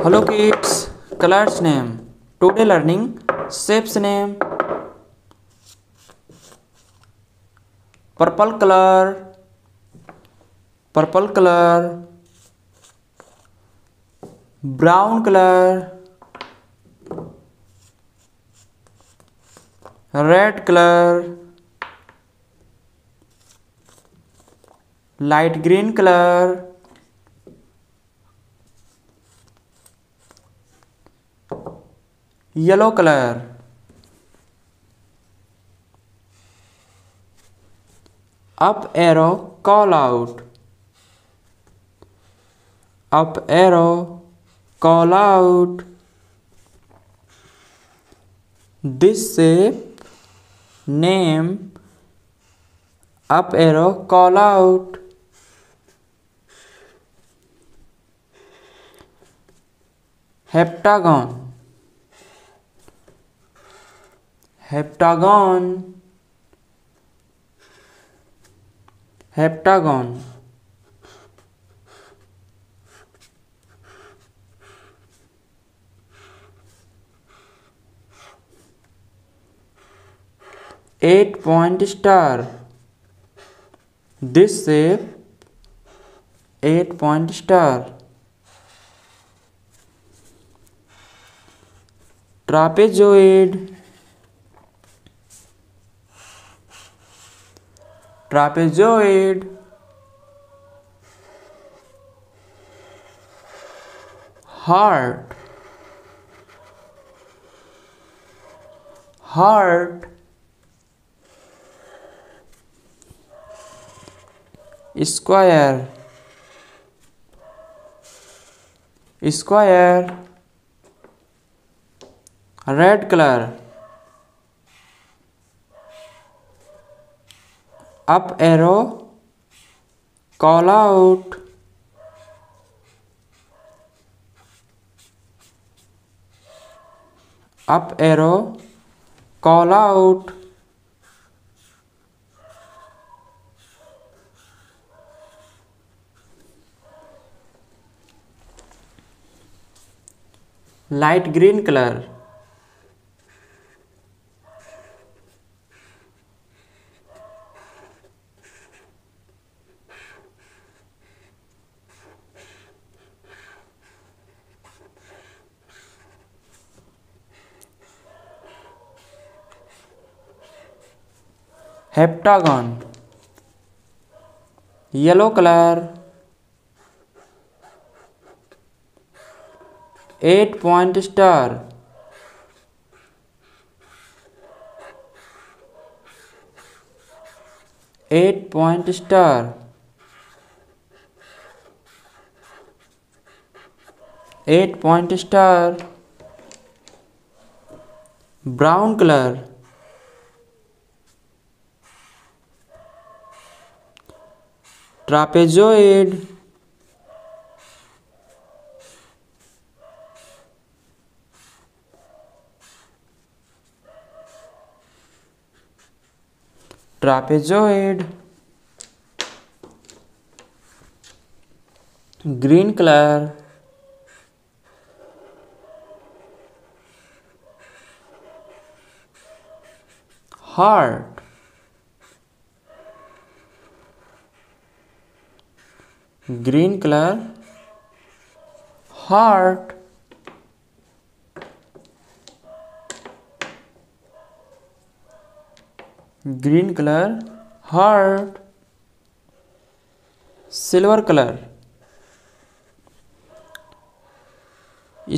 Hello kids colours name today learning shapes name purple colour purple colour brown colour red colour light green colour yellow colour up arrow call out up arrow call out this shape name up arrow call out heptagon Heptagon. Heptagon. Eight-point star. This shape, 8-point star. Trapezoid. trapezoid heart heart square square red color up arrow call out up arrow call out light green colour heptagon, yellow color, 8-point star, eight-point star, eight-point star, brown color, trapezoid trapezoid green colour heart green colour heart green colour heart silver colour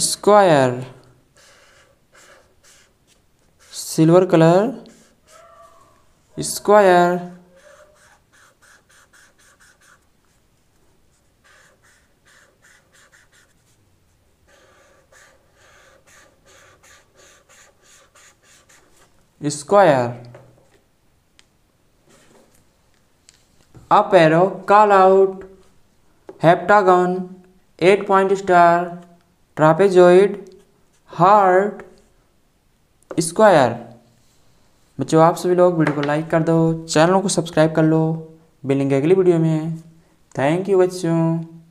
square silver colour square square up arrow call out heptagon eight point star trapezoid heart square बच्चों आप सभी लोग video को like कर दो channel को subscribe कर लो मिलेंगे अगली वीडियो में थैंक यू बच्चों